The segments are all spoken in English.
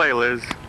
Play, Liz.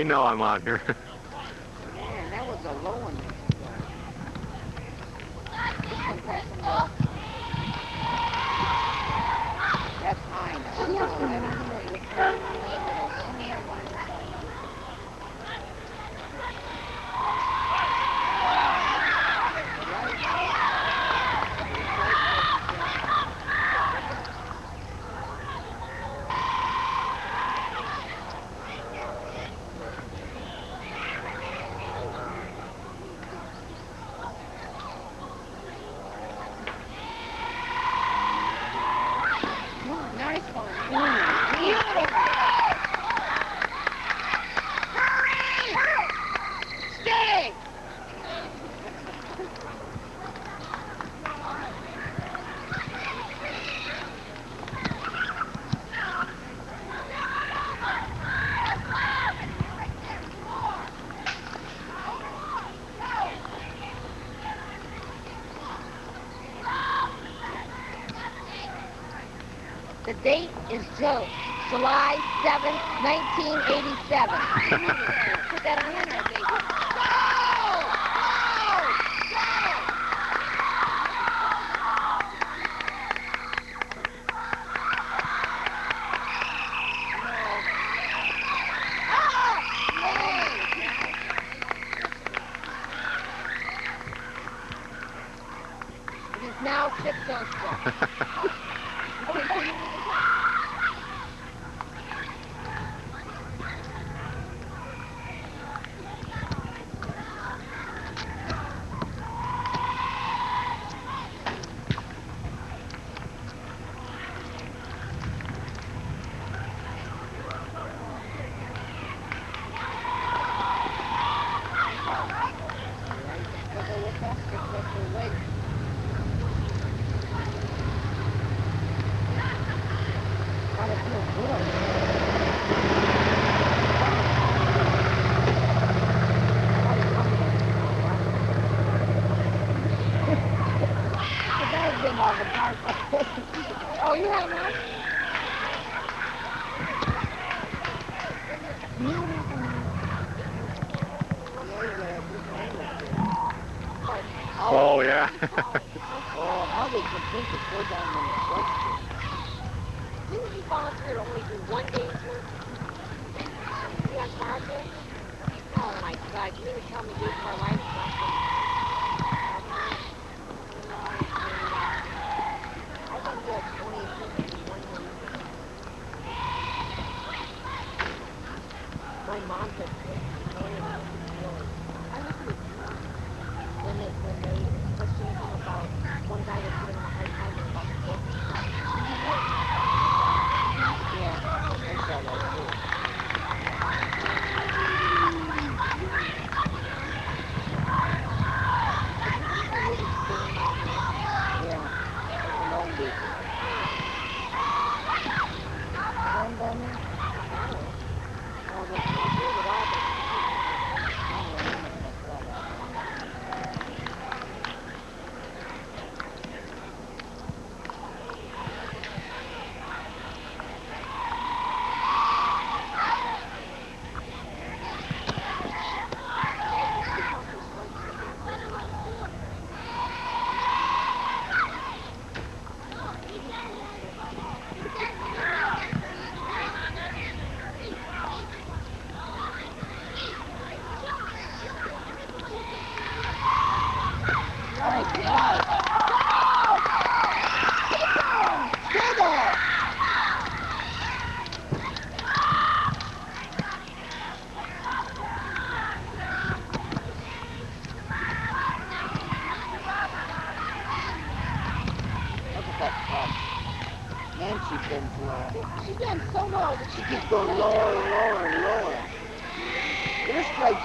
They know I'm on here. date is Joe, July 7, 1987. Put that on there.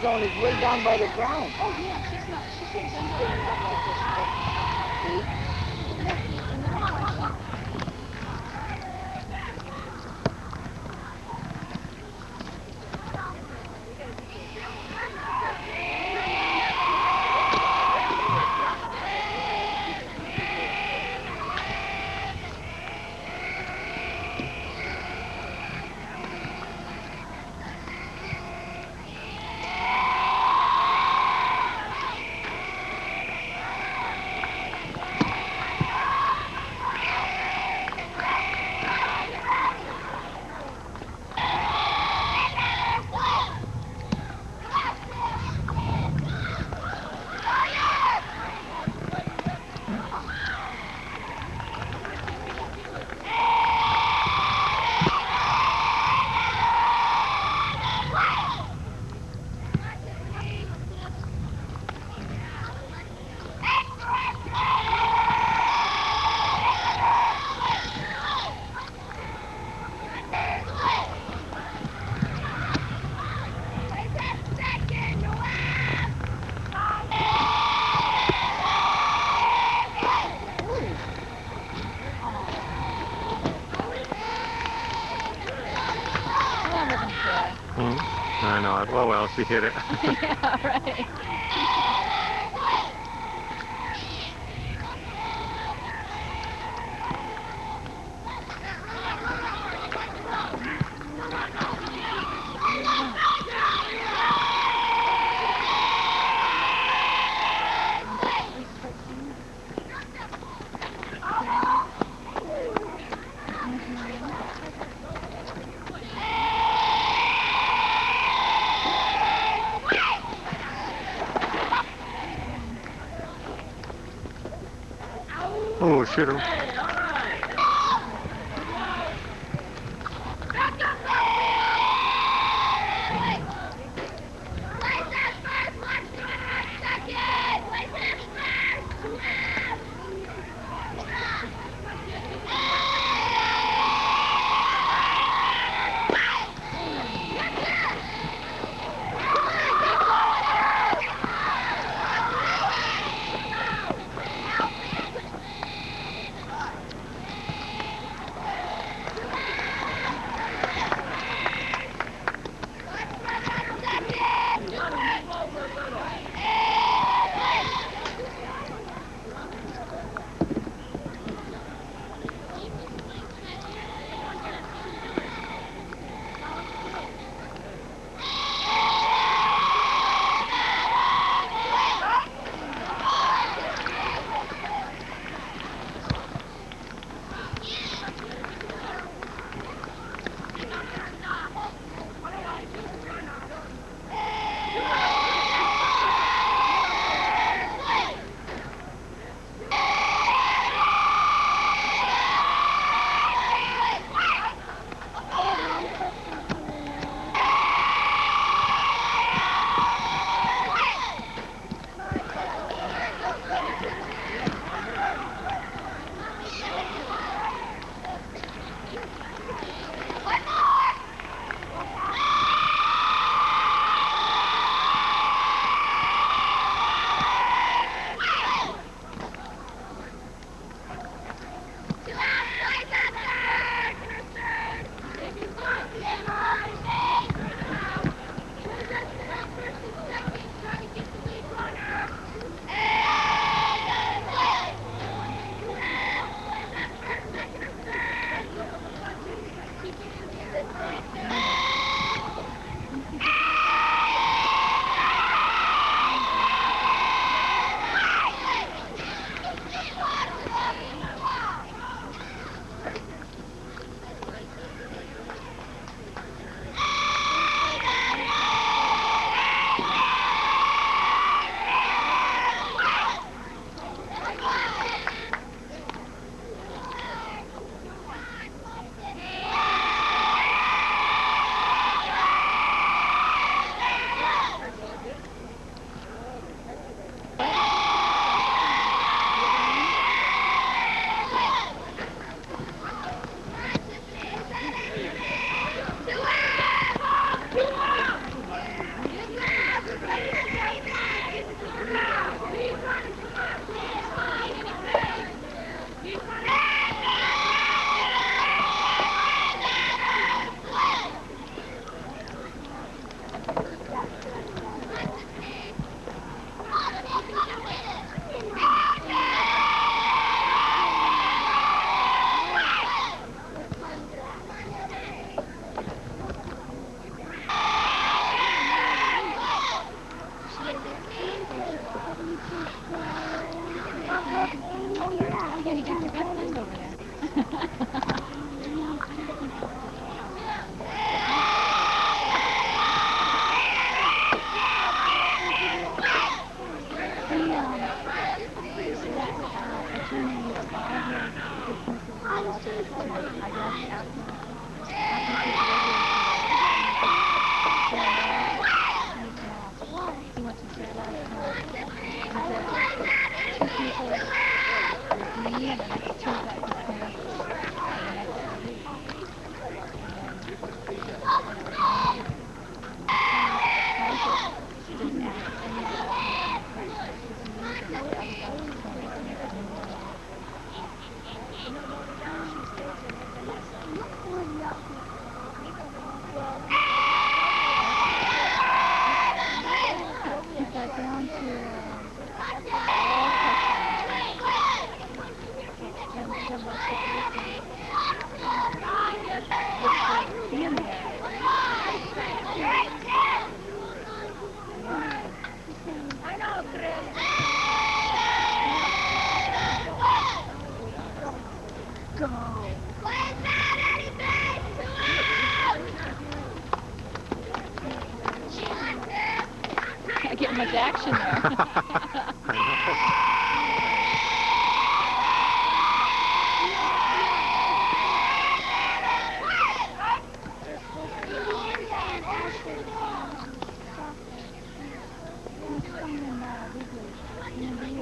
zone is way down by the ground. Oh, yeah. we hit it. yeah, right. Shoot. 上面과의도에 서, 의.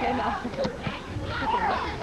Genau.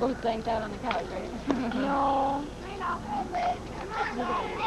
Both blanked out on the couch, right? no.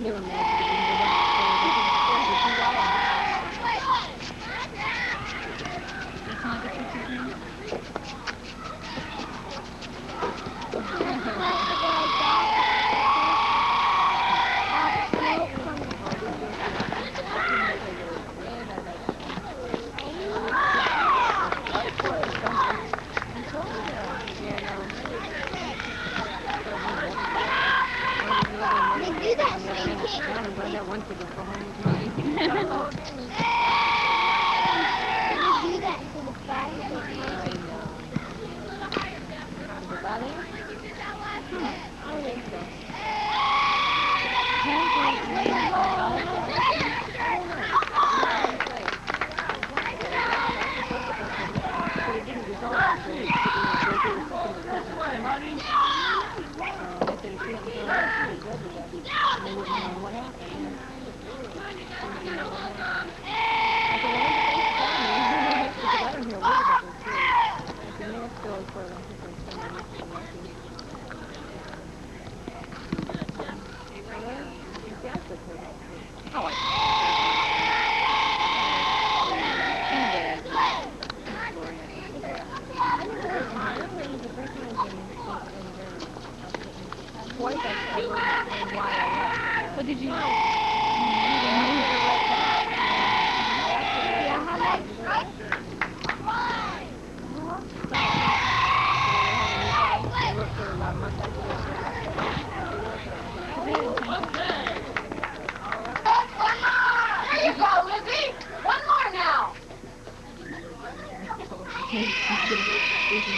Never mind. want to go home.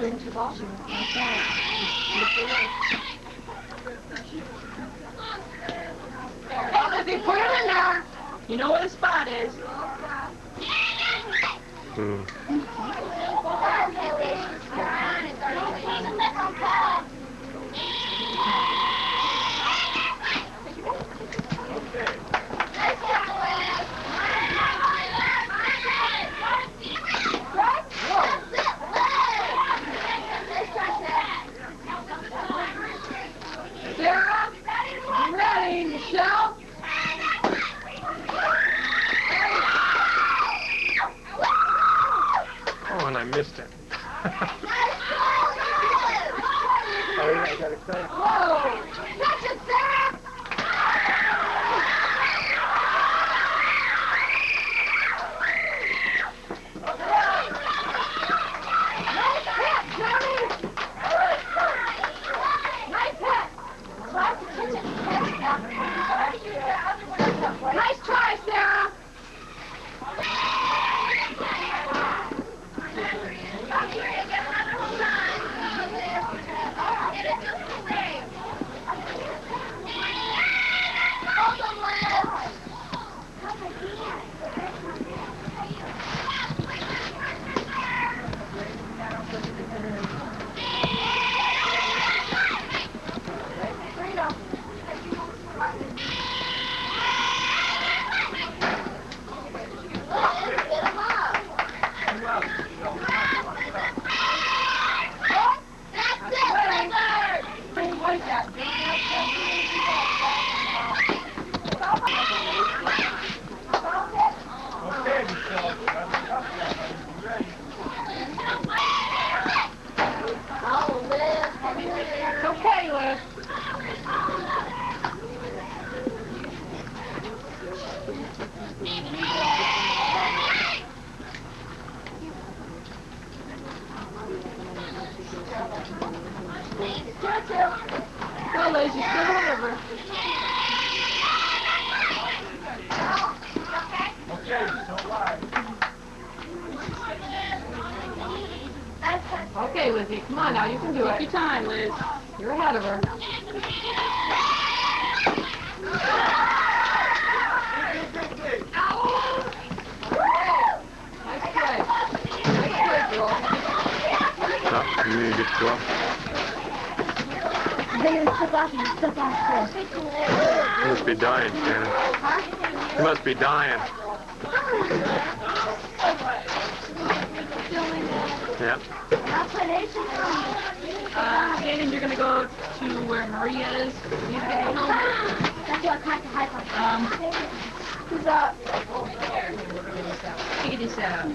Berlin to he put him in there. You know where the spot is. it is, uh,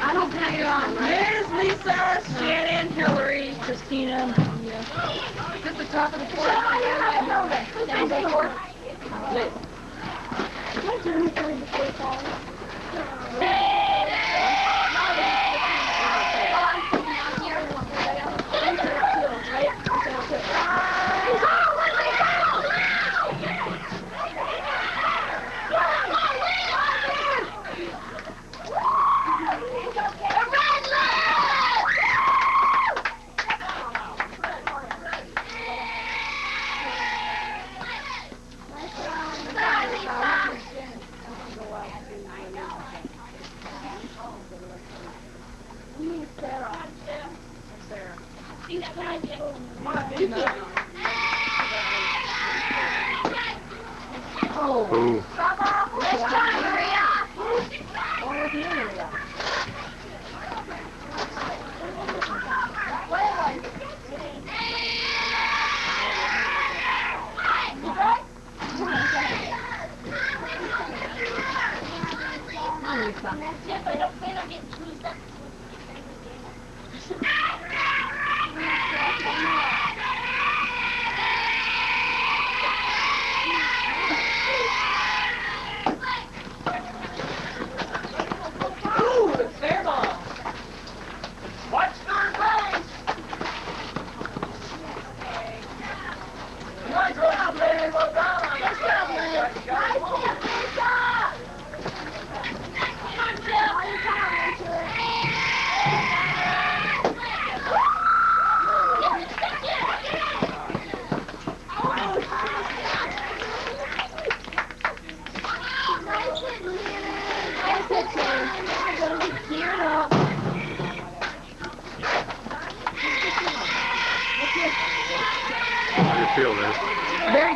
I don't think you're on, right? Lisa, Shannon, Hillary, Christina, yeah. Is the top of the fourth? Down? Liz. I turn it for the fourth hour?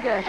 tiger.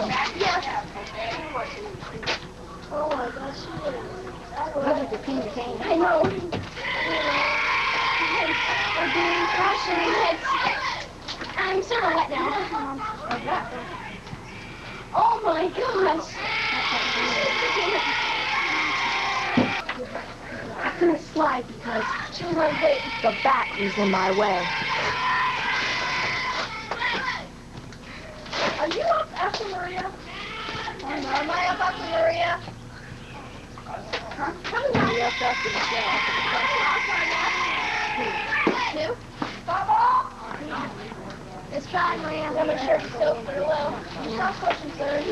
Oh my gosh. I know. I'm of wet now. Oh my gosh. I couldn't slide because the bat was in my way. Maria? Am I up after Maria? Come on. Up after Michelle. Two? Bubble? It's fine, Maria. I'm make sure it's for a while. Stop pushing, sir.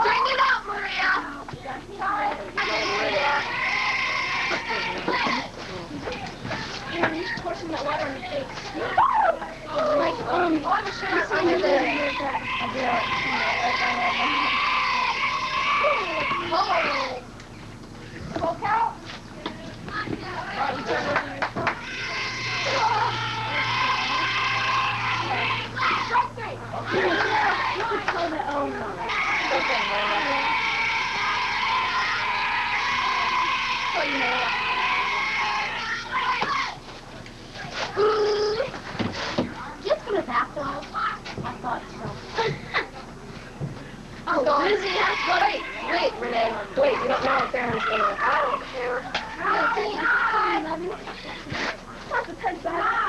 String it up, Maria. Forcing that water on your face. Like, um, the... Oh. Smoke out? Oh, wait, wait, Renee. Wait, you don't know if Aaron's gonna. I don't care. I don't think. Fine, I mean, not the pen back.